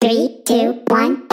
Three, two, one.